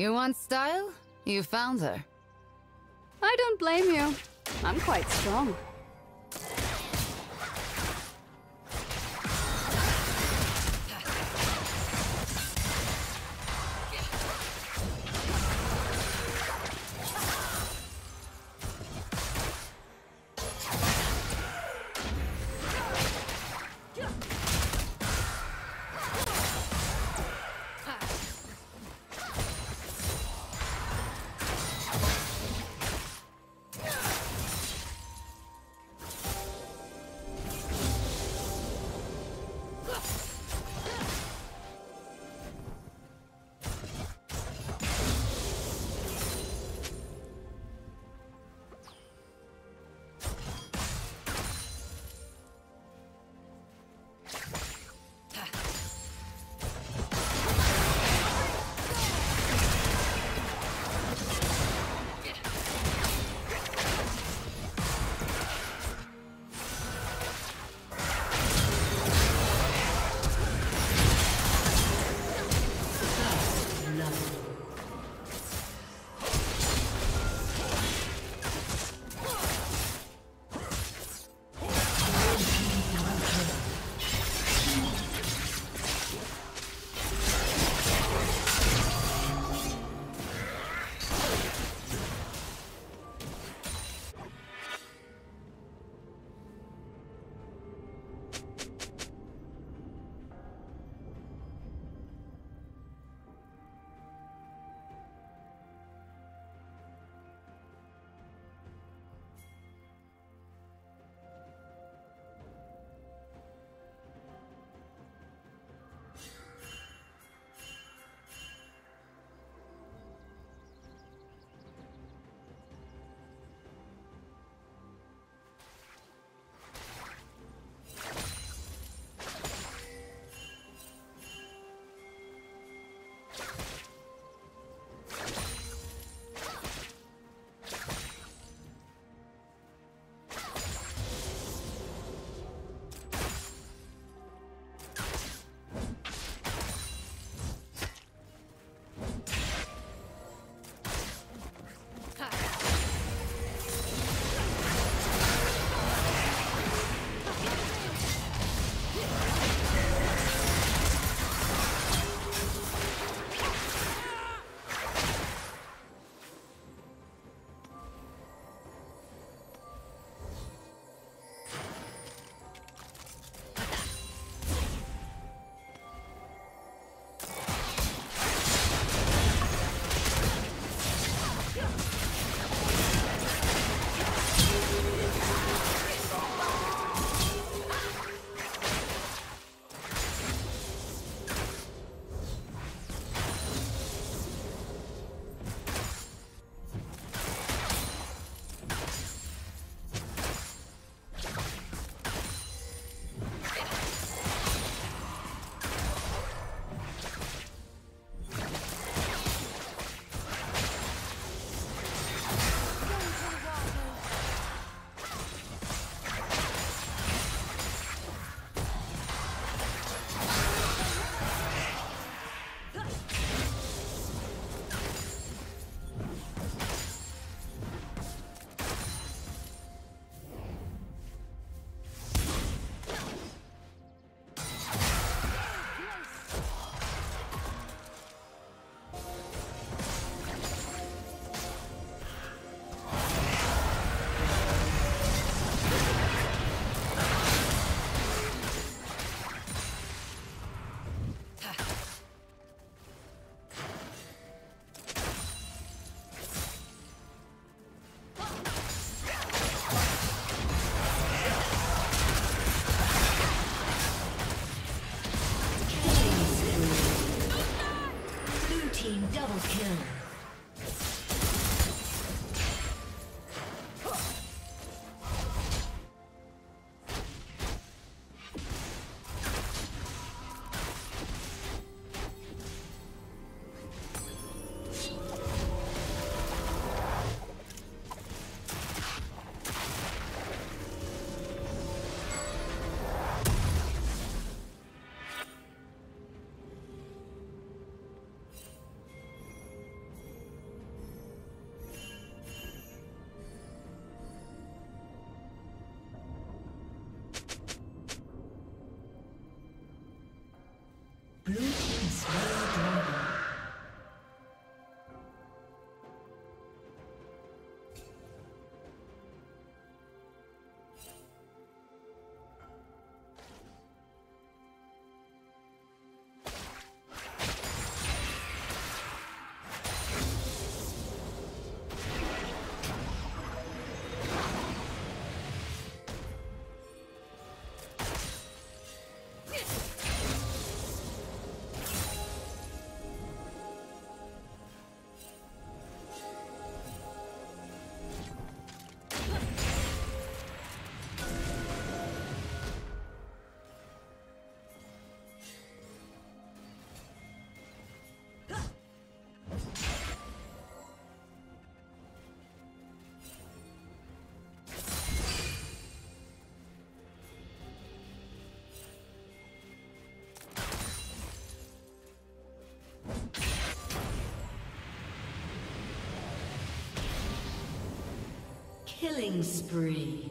You want style? You found her. I don't blame you. I'm quite strong. Kill. Killing spree.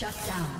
Shut down.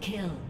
Kill.